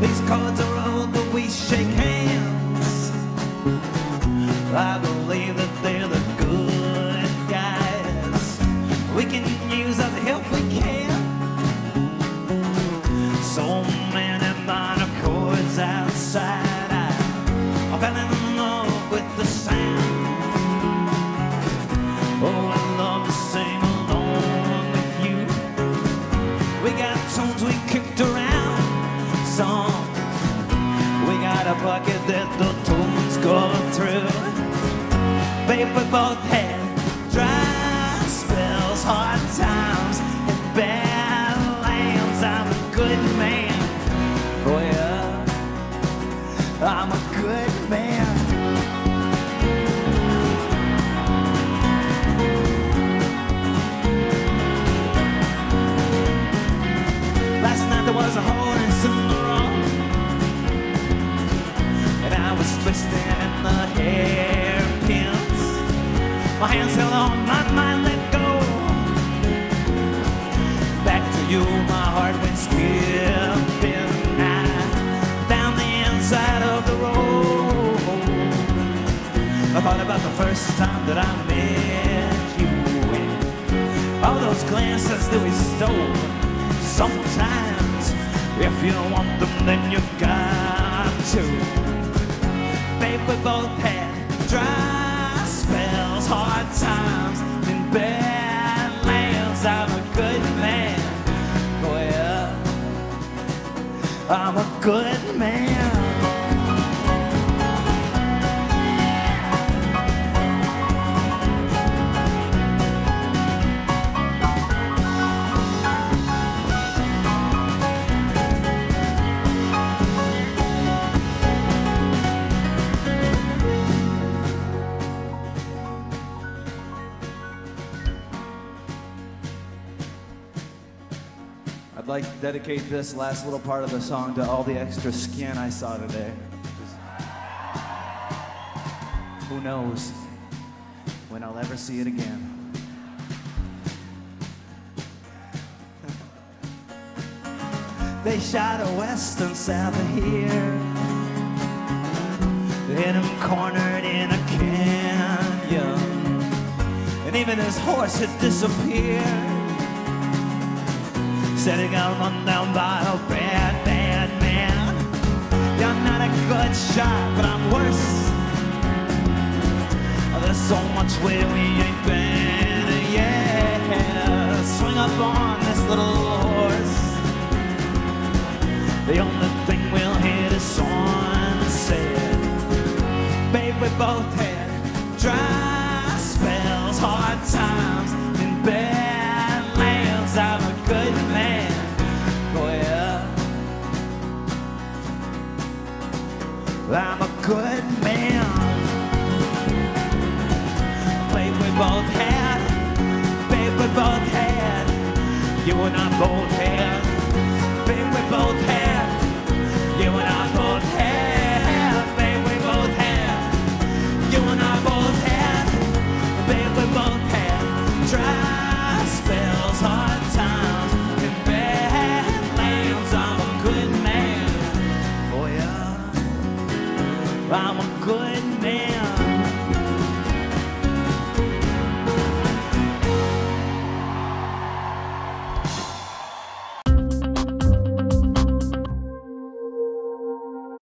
These cards are old, but we shake hands. I believe that they're the good guys. We can use our bucket that the tunes go through. We both had dry spells, hard times, and bad lands. I'm a good man. Oh uh, yeah, I'm a good man. Last night there was a horse My hands held on, my mind let go. Back to you, my heart went skipping I- down the inside of the road. I thought about the first time that I met you, and all those glances that we stole. Sometimes, if you don't want them, then you've got to. Babe, we both had spells, hard times, and bad lands. I'm a good man. Yeah, I'm a good man. I'd like to dedicate this last little part of the song to all the extra skin I saw today. Who knows when I'll ever see it again. They shot a west and south of here. They him cornered in a canyon. And even his horse had disappeared. Said he got run down by a bad, bad man. You're not a good shot, but I'm worse. Oh, there's so much where we ain't been, yeah. Swing up on this little horse. The only thing we'll hit is sunset. Babe, we both and I both had. Babe, we both had. You and I both had. Babe, we both had. You and I both had. Babe,